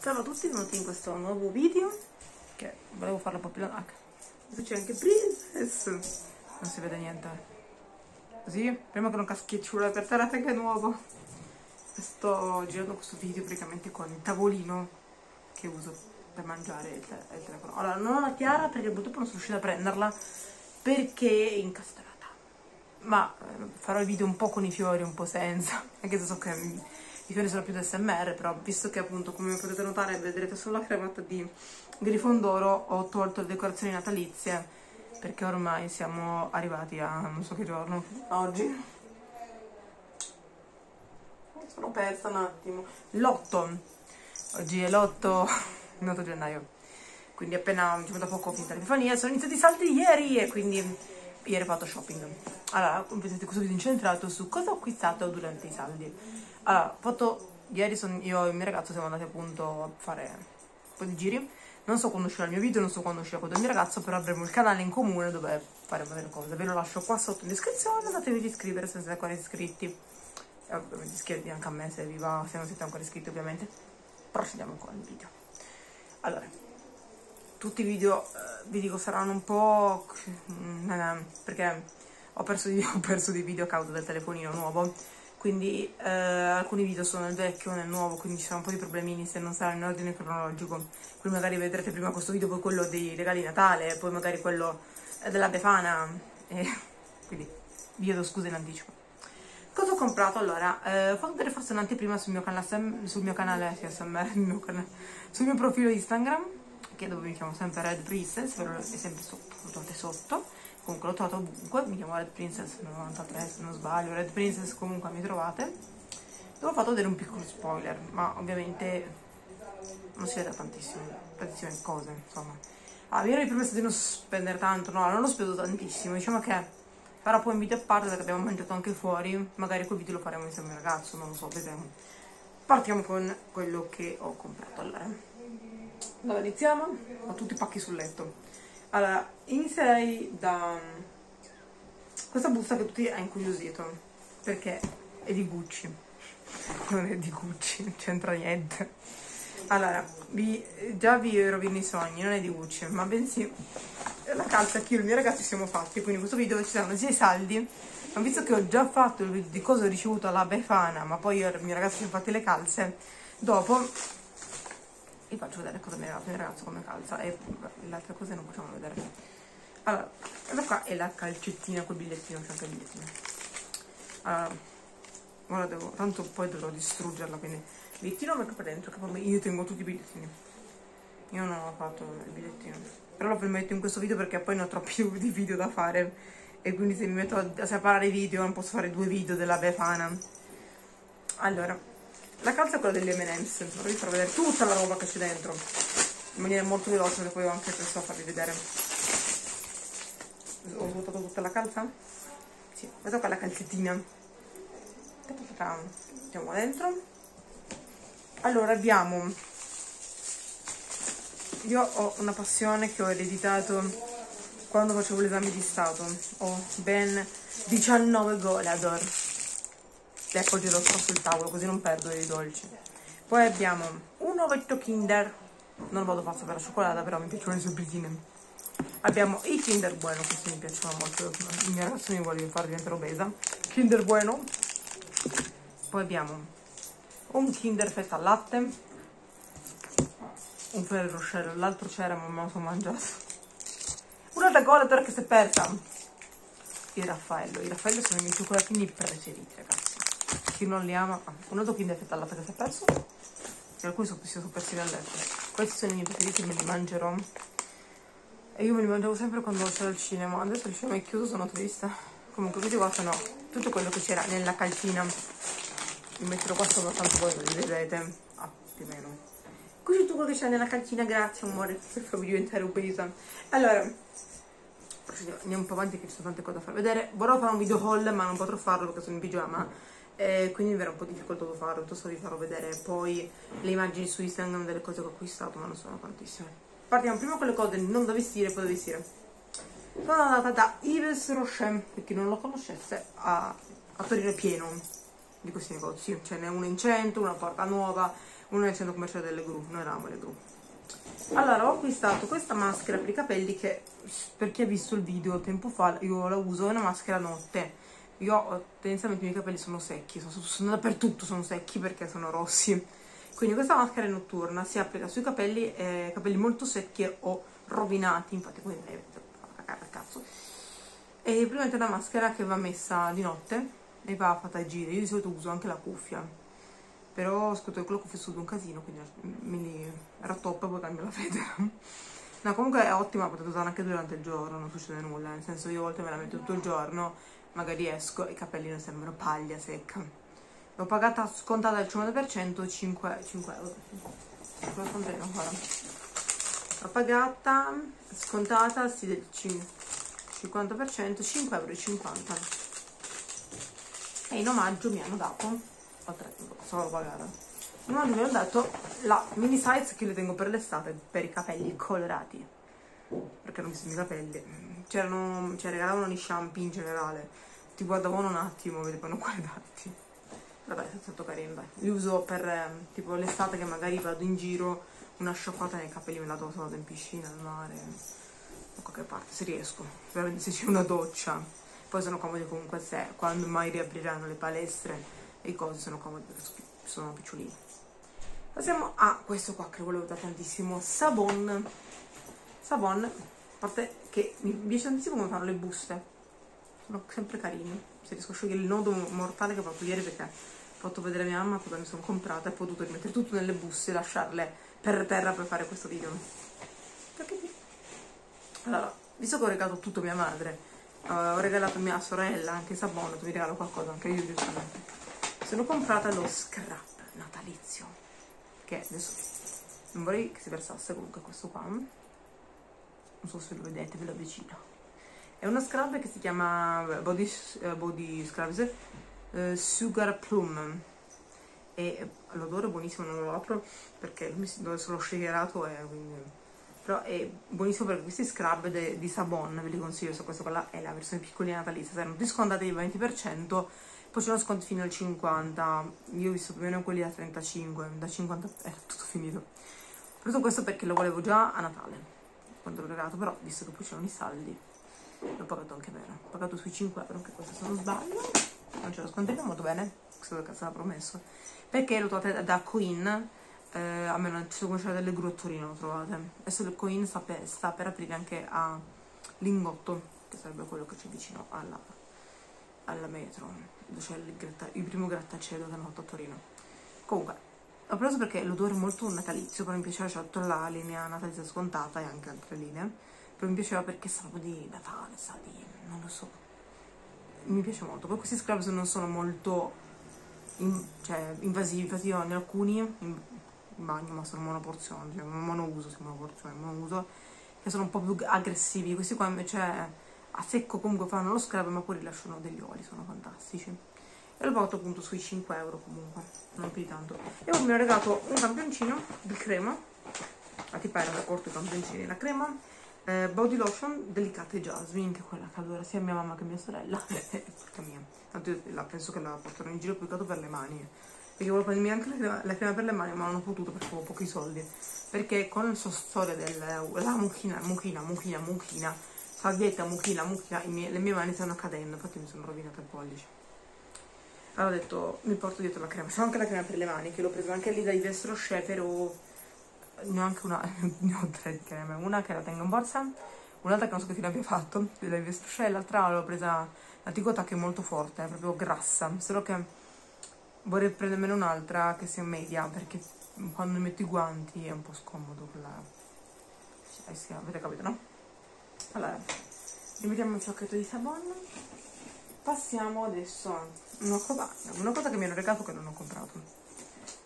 Ciao a tutti, benvenuti in questo nuovo video che volevo farlo un po' più là. Qui c'è anche Princess. Non si vede niente. Così, prima che non caschicciura per terra che è nuovo. Sto girando questo video praticamente con il tavolino che uso per mangiare il, te il telefono. Allora, non ho la tiara perché purtroppo non sono riuscita a prenderla perché è incastrata. Ma eh, farò il video un po' con i fiori, un po' senza. Anche se so che fiori sono più da SMR, però visto che appunto, come potete notare, vedrete solo la cravatta di Grifondoro, ho tolto le decorazioni natalizie, perché ormai siamo arrivati a non so che giorno, oggi. Sono persa un attimo. L'8, oggi è l'8, 8 gennaio, quindi appena, diciamo da poco ho finita l'Epifania, sono iniziati i salti ieri e quindi ieri ho fatto shopping. Allora, vedete questo video incentrato su cosa ho acquistato durante i saldi. Allora, fatto ieri son, io e il mio ragazzo siamo andati appunto a fare un po' di giri. Non so quando uscirà il mio video, non so quando uscirà quello del mio ragazzo, però avremo il canale in comune dove faremo delle cose. Ve lo lascio qua sotto in descrizione, andatevi ad iscrivere se siete ancora iscritti. E ovviamente iscrivetevi anche a me se, vi va, se non siete ancora iscritti ovviamente. Procediamo con il video. Allora, tutti i video, eh, vi dico, saranno un po'... perché ho perso, ho perso dei video a causa del telefonino nuovo quindi eh, alcuni video sono nel vecchio, nel nuovo, quindi ci sono un po' di problemini se non sarà in ordine cronologico. Quindi magari vedrete prima questo video, poi quello dei regali di Natale, poi magari quello eh, della Befana, e quindi vi chiedo scusa in anticipo. Cosa ho comprato? Allora, eh, ho fatto vedere forse un'anteprima sul mio canale, sul mio canale, sì, SMR, mio canale, sul mio profilo Instagram, che dove mi chiamo sempre Red Princess, è sempre sotto, trovate sotto comunque l'ho trovato ovunque, mi chiamo Red Princess 93 se non sbaglio, Red Princess comunque mi trovate. Dove ho fatto vedere un piccolo spoiler, ma ovviamente non si vede tantissimo, tantissime cose, insomma. Ah, mi ero ripromesso di non spendere tanto, no, non ho speso tantissimo, diciamo che farò poi un video a parte perché abbiamo mangiato anche fuori, magari quel video lo faremo insieme al ragazzo, non lo so, vedremo. Partiamo con quello che ho comprato allora. Allora iniziamo, ho tutti i pacchi sul letto. Allora, inizierei da questa busta che tutti ha incuriosito, perché è di Gucci. Non è di Gucci, non c'entra niente. Allora, vi, già vi rovino i sogni, non è di Gucci, ma bensì la calza che io e il mio ragazzo siamo fatti, quindi in questo video ci saranno sia i saldi, ma visto che ho già fatto il video di cosa ho ricevuto alla Befana, ma poi io e il mio ragazzo siamo fatti le calze, dopo vi faccio vedere cosa mi ha dato il ragazzo come calza e le altre cose non facciamo vedere. Allora questa qua è la calcettina col bigliettino c'è anche il bigliettino. Allora ora devo tanto poi dovrò distruggerla quindi bigliettino metto per dentro che poi io tengo tutti i bigliettini. Io non ho fatto il bigliettino. Però lo metto in questo video perché poi ne ho troppi di video da fare. E quindi se mi metto a separare i video non posso fare due video della Befana. Allora la calza è quella degli M&M's, vorrei far vedere tutta la roba che c'è dentro, in maniera molto veloce, poi ho anche pensato a farvi vedere. Ho svuotato tutta la calza? Sì, questa qua la calzettina. Mettiamo dentro. Allora abbiamo... Io ho una passione che ho ereditato quando facevo l'esame di Stato. Ho ben 19 goleador e appoggerò sul tavolo così non perdo i dolci. Poi abbiamo un ovetto kinder. Non vado pazzo per la cioccolata però mi piacciono le sorpresine abbiamo i kinder bueno questi mi piacciono molto. Il mio ragazzo mi vuole far diventare obesa kinder bueno. Poi abbiamo un kinder fetta al latte. Un ferro rocher l'altro c'era ma me lo sono mangiato. Una decorator che si è persa. Il Raffaello. I Raffaello sono i miei cioccolatini preferiti ragazzi chi non li ama ah, un altro Kinder Fetta al latte che si è perso. E alcuni sono, si sono persi nel letto. Questi sono i miei preferiti me li mangerò. E io me li mangiavo sempre quando c'era il cinema. Adesso il cinema è chiuso sono triste. Comunque questi qua sono tutto quello che c'era nella calcina. Li metterò qua sopra tanto voi li vedete ah più o meno. Qui c'è tutto quello che c'è nella calcina grazie amore per farvi diventare obesa allora andiamo un po' avanti che ci sono tante cose da far vedere. Vorrò fare un video haul ma non potrò farlo perché sono in pigiama e quindi mi era un po' difficoltoso farlo, piuttosto vi farò vedere poi le immagini su Instagram delle cose che ho acquistato, ma non sono tantissime. Partiamo prima con le cose non da vestire, poi da vestire. Sono andata da Yves Rocher, per chi non lo conoscesse, a, a Torino pieno di questi negozi. Ce n'è uno in centro, una porta nuova, uno nel centro commerciale delle gru, noi eravamo le gru. Allora, ho acquistato questa maschera per i capelli che, per chi ha visto il video tempo fa, io la uso, è una maschera notte. Io tendenzialmente i miei capelli sono secchi, sono, sono dappertutto, sono secchi perché sono rossi. Quindi questa maschera è notturna, si applica sui capelli, eh, capelli molto secchi o rovinati, infatti come me, cazzo. E praticamente è una maschera che va messa di notte e va fatta a giri, io di solito uso anche la cuffia però che quello che ho fatto un casino quindi mi li era top e poi cambio la fede no comunque è ottima potete usare anche durante il giorno non succede nulla nel senso io a volte me la metto tutto il giorno magari esco e i capelli non sembrano paglia secca. L'ho pagata scontata al 50% 5, 5 euro. L'ho pagata scontata sì, del 50% 5,50 euro e in omaggio mi hanno dato solo pagata non mi hanno dato la mini size che le tengo per l'estate per i capelli colorati perché non mi sono i capelli c'erano ci regalavano gli shampoo in generale. Ti guardavano un attimo vedevano quali dati vabbè è stato carino dai. Li uso per eh, tipo l'estate che magari vado in giro una sciacquata nei capelli me la do vado in piscina al mare da qualche parte se riesco. Veramente se c'è una doccia. Poi sono comodi comunque se quando mai riapriranno le palestre e i cosi sono comodi perché sono picciolini. Passiamo a questo qua che volevo dare tantissimo Sabon Sabon a parte che mi piace tantissimo come fanno le buste. Sono sempre carini. Se riesco a sciogliere il nodo mortale che ho fatto ieri perché ho fatto vedere mia mamma cosa mi sono comprata e ho potuto rimettere tutto nelle buste e lasciarle per terra per fare questo video. Perché sì? Allora visto che ho regalato tutto a mia madre uh, ho regalato a mia sorella anche Sabon mi regalo qualcosa anche io giustamente. Sono comprata lo scrap natalizio che adesso non vorrei che si versasse comunque questo qua non so se lo vedete ve lo avvicino. È uno scrub che si chiama body, uh, body scrubs uh, sugar plum. E l'odore è buonissimo non lo apro perché l'ho solo shakerato e quindi però è buonissimo perché questi scrub di Sabon ve li consiglio so questo qua è la versione piccolina natalizia saranno discontati il 20% poi c'è uno sconto fino al 50 io ho visto più o meno quelli da 35 da 50 è tutto finito. Ho preso questo perché lo volevo già a Natale quando l'ho regalato però visto che poi c'erano i saldi l'ho pagato anche bene. Ho pagato sui 5 euro anche questo se non sbaglio. Non c'è lo scontrino molto bene questo cazzo aveva promesso. Perché lo trovate da Coin eh, a me non ci sono conosciute delle gru a Torino lo trovate. Adesso il Coin sta per, sta per aprire anche a Lingotto che sarebbe quello che c'è vicino alla, alla metro dove c'è il, il primo grattacielo che hanno fatto a Torino. Comunque, l'ho preso perché l'odore è molto natalizio, poi mi piaceva, c'è tutta la linea natalizia scontata e anche altre linee, però mi piaceva perché sa proprio di Natale, sa di... non lo so. Mi piace molto. Poi questi scrubs non sono molto in, cioè, invasivi, infatti io ne ho alcuni in, in bagno, ma sono monoporzioni, cioè monouso, sì, monoporzione, monouso, che sono un po' più aggressivi. Questi qua invece a secco comunque fanno lo scrub ma poi rilasciano degli oli, sono fantastici e l'ho pagato appunto sui 5 euro comunque, non più di tanto. E poi mi hanno regalato un campioncino di crema a ti pare da corto i campioncini, la crema eh, body lotion delicate jasmine che è quella che adora sia mia mamma che mia sorella. Porca mia, tanto io la, penso che la porterò in giro più che per le mani perché volevo prendermi anche la crema, la crema, per le mani ma non ho potuto perché avevo pochi soldi. Perché con il suo storia della mucchina, mucchina, mucchina, mucchina salvietta, mucchina, mucchina, mie, le mie mani stanno cadendo, infatti mi sono rovinata il pollice. Allora ho detto, mi porto dietro la crema, c'ho anche la crema per le mani, che l'ho presa anche lì da Yves Rocher, però ne ho anche una, ne ho tre di creme, una che la tengo in borsa, un'altra che non so che fine abbia fatto, della Yves Rocher, l'altra l'ho presa la Tigota che è molto forte, è proprio grassa, solo che vorrei prendermene un'altra che sia media, perché quando metto i guanti è un po' scomodo quella... Sì, avete capito, no? allora rimettiamo il fiocchetto di sabon. Passiamo adesso a una cosa, una cosa che mi hanno regalato che non ho comprato.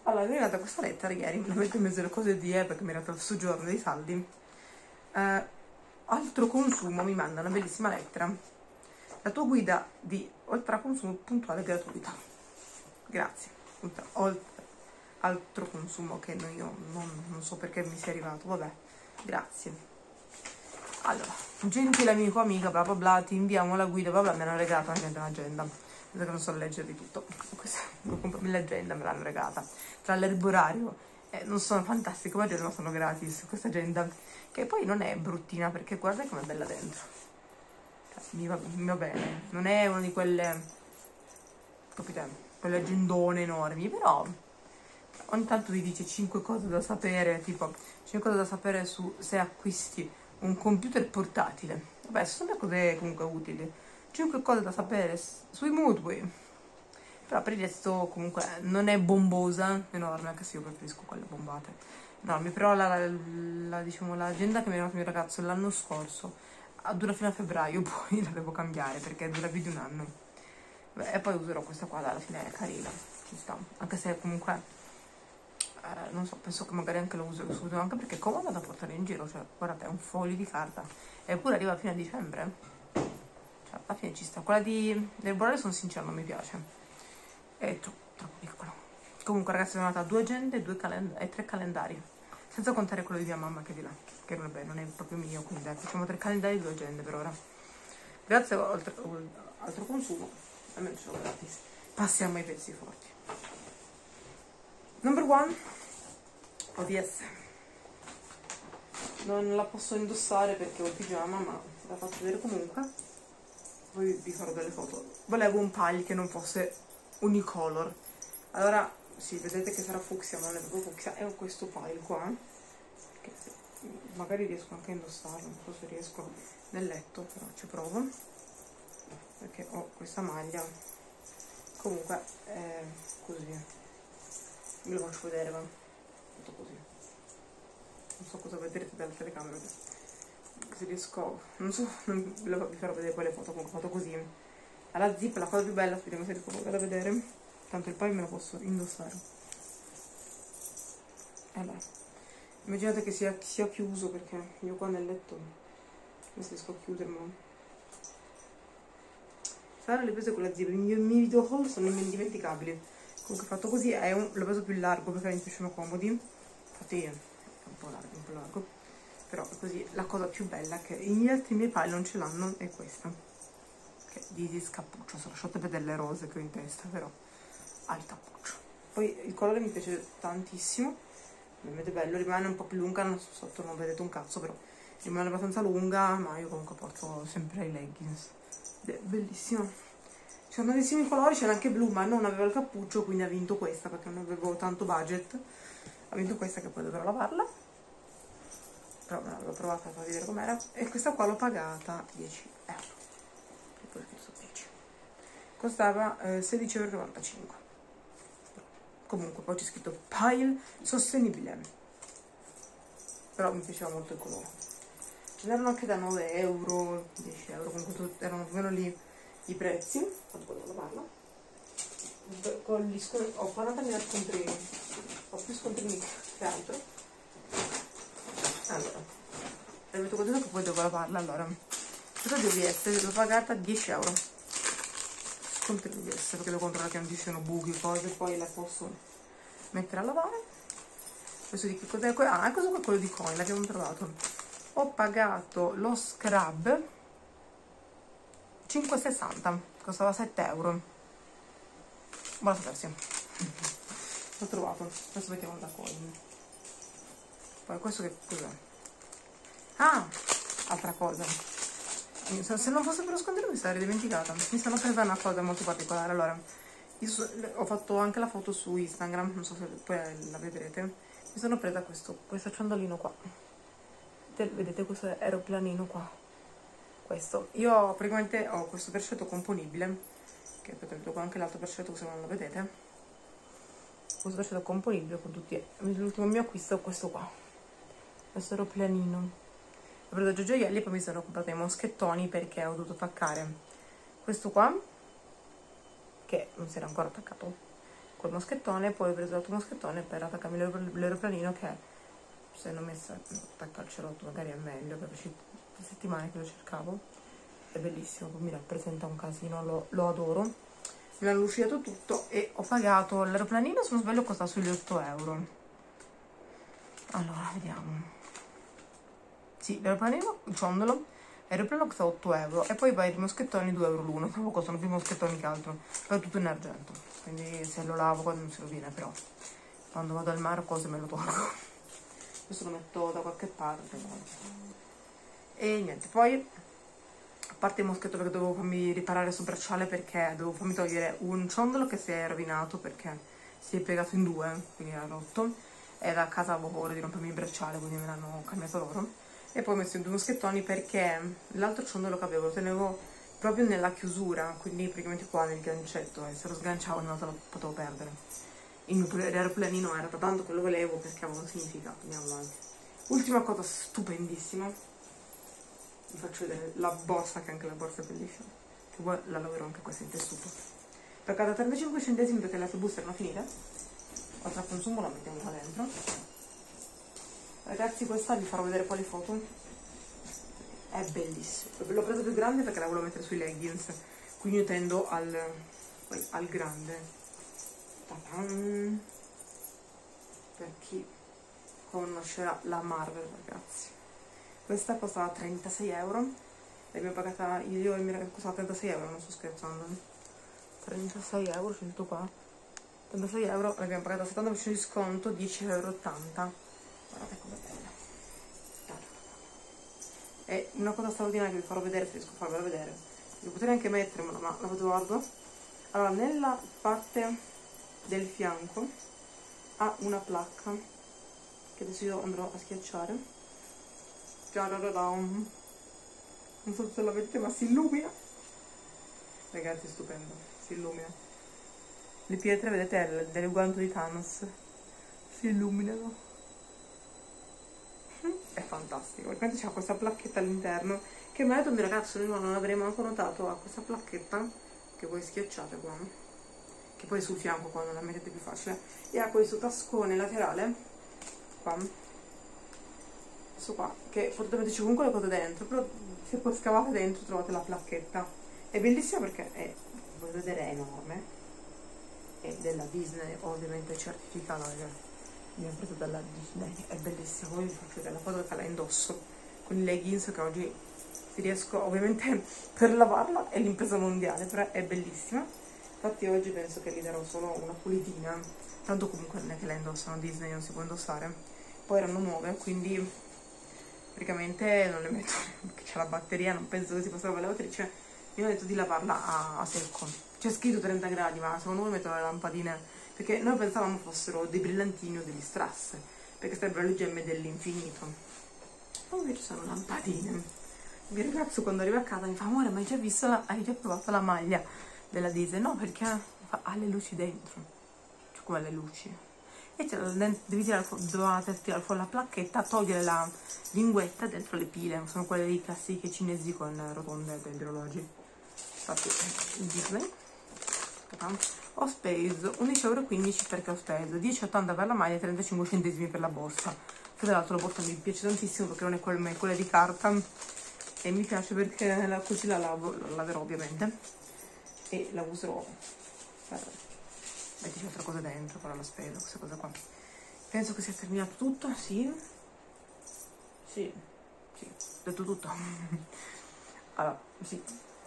Allora mi è arrivata questa lettera ieri me la metto in mezzo alle cose di E perché mi è arrivato il soggiorno dei saldi. Eh, altro consumo mi manda una bellissima lettera. La tua guida di ultraconsumo puntuale e gratuita. Grazie. Oltre, altro consumo che io non, non so perché mi sia arrivato vabbè. Grazie. Allora gentile amico amica bla bla bla ti inviamo la guida bla bla mi hanno regalato anche un'agenda che non so leggere di tutto questa l'agenda me l'hanno regalata tra l'erburario eh, non sono fantastiche, ma già sono gratis questa agenda, che poi non è bruttina perché guarda com'è bella dentro. Cioè, mi, va, mi va bene, non è una di quelle, capite, quelle agendone enormi, però ogni tanto vi dice 5 cose da sapere, tipo 5 cose da sapere su se acquisti un computer portatile. Vabbè, sono cose comunque utili. 5 cose da sapere sui mutui. Però per il resto comunque non è bombosa, enorme, anche se io preferisco quelle bombate. Enormi, però la, la, la, diciamo, l'agenda che mi ha dato mio ragazzo l'anno scorso dura fino a febbraio, poi la devo cambiare perché dura più di un anno. Beh, e poi userò questa qua, alla fine è carina, ci sta. Anche se comunque, eh, non so, penso che magari anche lo uso, lo anche perché è comoda da portare in giro, cioè guardate, è un foglio di carta. Eppure arriva fino a dicembre alla fine ci sta quella di del Borale sono sincera non mi piace. È troppo, troppo piccolo. Comunque ragazzi sono andata a due agende due e tre calendari. Senza contare quello di mia mamma che è di là che vabbè non è proprio mio quindi ecco facciamo tre calendari e due agende per ora. Grazie oltre altro consumo. Almeno ce l'ho gratis. Passiamo ai pezzi forti. Number one OVS non la posso indossare perché ho il pigiama ma la faccio vedere comunque poi vi farò delle foto. Volevo un pile che non fosse unicolor. Allora sì vedete che sarà fucsia ma non è proprio fucsia è questo pile qua che magari riesco anche a indossarlo non so se riesco nel letto però ci provo. Perché ho questa maglia. Comunque è così. Ve lo faccio vedere va. Tutto così. Non so cosa vedrete dalla telecamera se riesco non so non vi farò vedere poi le foto comunque foto così. Alla zip la cosa più bella speriamo se riesco a farla vedere. Tanto il poi me lo posso indossare. Allora immaginate che sia, sia chiuso perché io qua nel letto non riesco a chiudermelo Sara le prese con la zip i miei video haul sono indimenticabili. Comunque fatto così è un, l'ho preso più largo perché mi piacciono comodi. Infatti è un po' largo un po' largo però così la cosa più bella che gli altri miei pali non ce l'hanno è questa. Che di, di scappuccio sono lasciate vedere le rose che ho in testa però ha il cappuccio. Poi il colore mi piace tantissimo vedete bello rimane un po' più lunga non so, sotto non vedete un cazzo però rimane abbastanza lunga ma io comunque porto sempre i leggings. È bellissimo. Ci sono tantissimi colori c'era anche blu ma non aveva il cappuccio quindi ha vinto questa perché non avevo tanto budget. Ha vinto questa che poi dovrò lavarla però l'ho provata a vedere com'era. E questa qua l'ho pagata 10 euro. E poi ho 10 costava eh, 16,95 euro comunque poi c'è scritto pile sostenibile. Però mi piaceva molto il colore. Ce n'erano anche da 9 euro 10 euro. Comunque erano più o meno lì i prezzi. Quando volevo lavarla con gli scontrini ho 40.000 scontrini. Ho più scontrini che altro allora e metto così che poi devo lavarla allora. Questa di OVS l'ho pagata 10 euro. Contro OVS perché devo controllare che non ci siano buchi cose poi la posso mettere a lavare. Questo di che cos'è? ah questo qua è quello di coin l'abbiamo trovato. Ho pagato lo scrub 5,60 costava 7 euro. Buona sapersi l'ho trovato adesso mettiamo da coin poi questo che cos'è? Ah, altra cosa. Se non fosse per lo scontrino mi sarei dimenticata. Mi sono presa una cosa molto particolare. Allora, so, ho fatto anche la foto su Instagram, non so se poi la vedrete. Mi sono presa questo, questo ciondolino qua. Vedete questo aeroplanino qua? Questo. Io praticamente ho questo percetto componibile, che potete qua anche l'altro percetto se non lo vedete. Questo percetto componibile con tutti. L'ultimo mio acquisto è questo qua questo aeroplanino ho preso già gioielli e poi mi sono comprata i moschettoni perché ho dovuto attaccare questo qua che non si era ancora attaccato col moschettone. Poi ho preso l'altro moschettone per attaccarmi l'aeroplanino che se non messo attacca al cerotto magari è meglio perché ci settimane che lo cercavo. È bellissimo mi rappresenta un casino lo, lo adoro. Mi hanno lucidato tutto e ho pagato. L'aeroplanino se non sbaglio costa sugli 8 euro. Allora vediamo sì, l'aeroplanino, il ciondolo, l'aeroplano costa 8 euro e poi vai i moschettoni 2 euro l'uno, proprio costano più moschettoni che altro, però tutto in argento, quindi se lo lavo quando non si rovina però quando vado al mare cose me lo tolgo. Questo lo metto da qualche parte e niente poi a parte il moschetto perché dovevo farmi riparare sul bracciale perché dovevo farmi togliere un ciondolo che si è rovinato perché si è piegato in due quindi era rotto e da casa avevo paura di rompermi il bracciale quindi me l'hanno cambiato loro e poi ho messo in due moschettoni perché l'altro ciondolo che avevo lo tenevo proprio nella chiusura quindi praticamente qua nel gancetto e se lo sganciavo ogni volta lo potevo perdere. Il mio aeroplanino era da tanto che lo volevo perché aveva un significato andiamo avanti. Ultima cosa stupendissima vi faccio vedere la borsa che anche la borsa è bellissima che poi la lavorerò anche questa in tessuto. Da 35 centesimi perché le altre buste erano finite oltre al consumo la mettiamo qua dentro ragazzi questa vi farò vedere poi le foto. È bellissima l'ho preso più grande perché la volevo mettere sui leggings quindi io tendo al, al grande. Per chi conoscerà la Marvel ragazzi. Questa costava 36 euro l'abbiamo pagata io e mi costava 36 euro non sto scherzando. 36 euro tutto qua. 36 euro l'abbiamo pagata 70% di sconto 10,80 euro guardate come bella. E una cosa straordinaria che vi farò vedere se riesco a farvela vedere. Lo potrei anche mettere ma la guardo. Allora nella parte del fianco ha una placca che adesso io andrò a schiacciare. Non so se la vedete ma si illumina. Ragazzi stupendo si illumina. Le pietre vedete guanto di Thanos. Si illuminano è fantastico. Perché c'è questa placchetta all'interno che mi ha detto un mio ragazzo io non avrei manco notato ha questa placchetta che voi schiacciate qua che poi sul fianco quando la mettete più facile e ha questo tascone laterale qua questo qua che potete metterci comunque le cose dentro però se poi scavate dentro trovate la placchetta. È bellissima perché è vedere è enorme è della Disney ovviamente certificata abbiamo preso dalla Disney è bellissima poi vi faccio vedere la foto che la indosso con i leggings che oggi si riesco ovviamente per lavarla è l'impresa mondiale però è bellissima. Infatti oggi penso che gli darò solo una pulitina tanto comunque non è che le indossano Disney non si può indossare. Poi erano nuove quindi praticamente non le metto perché c'è la batteria non penso che si possa lavare la lavatrice. Mi hanno detto di lavarla a, a secco. C'è scritto 30 gradi ma secondo voi metto le lampadine perché noi pensavamo fossero dei brillantini o degli strass perché sarebbero le gemme dell'infinito poi invece sono lampadine il mio ragazzo quando arriva a casa mi fa amore ma hai già visto la, hai già provato la maglia della Disney, no perché ha le luci dentro, cioè come le luci. E devi tirare dovete tirare fuori la placchetta, togliere la linguetta dentro le pile, sono quelle dei classiche cinesi con rotonde degli orologi. Infatti Disney. Ho speso 11,15 euro perché ho speso 10,80 per la maglia e 35 centesimi per la borsa. Tra l'altro la borsa mi piace tantissimo perché non è come quella di carta e mi piace perché la, così la lavo, la laverò ovviamente e la userò per metterci altre cose dentro, però la spesa, queste cose qua. Penso che sia terminato tutto, sì. Sì, sì, detto tutto. allora, sì.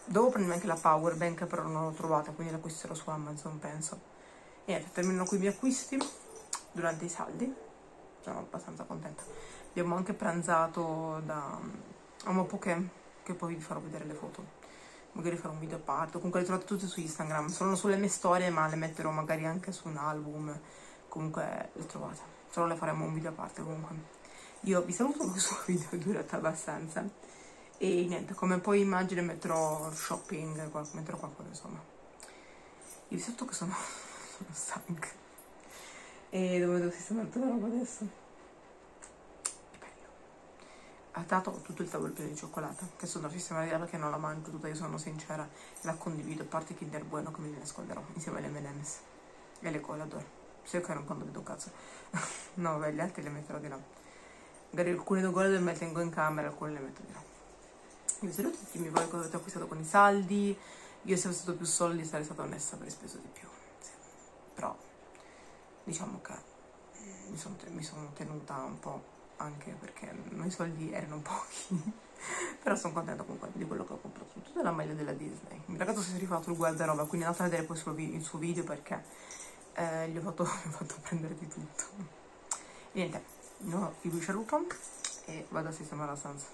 Devo prendermi anche la power bank, però non l'ho trovata, quindi la acquisterò su Amazon, penso. E niente, termino qui i miei acquisti durante i saldi. Sono abbastanza contenta. Abbiamo anche pranzato da un che, che poi vi farò vedere le foto magari farò un video a parte, comunque le trovate tutte su Instagram, sono sulle mie storie ma le metterò magari anche su un album, comunque le trovate, solo le faremo un video a parte comunque. Io vi saluto, questo video è durato abbastanza e niente, come poi immagine metterò shopping, metterò qualcosa insomma. Io vi saluto che sono, sono stanca e dove devo sistemare tutta la roba adesso ha dato tutto il tavolo pieno di cioccolata, che sono sistemata perché non la mangio tutta, io sono sincera, la condivido, a parte Kinder Bueno che me ne nasconderò, insieme alle M&M's e le cole adoro. Se che non condivido cazzo. no, vabbè, gli altri le metterò di là. Magari alcune cole le tengo in camera, alcune le metto di là. Io saluto tutti, mi voi cosa avete acquistato con i saldi, io se avessi stato più soldi sarei stata onesta per speso di più. Sì. Però, diciamo che mi sono, mi sono tenuta un po' anche perché i soldi erano pochi però sono contenta comunque di quello che ho comprato tutta la maglia della Disney il ragazzo si è rifatto il guardaroba quindi andate a vedere poi il suo video perché eh, gli, ho fatto, gli ho fatto prendere di tutto. Niente, no, io vi saluto e vado a sistemare la stanza.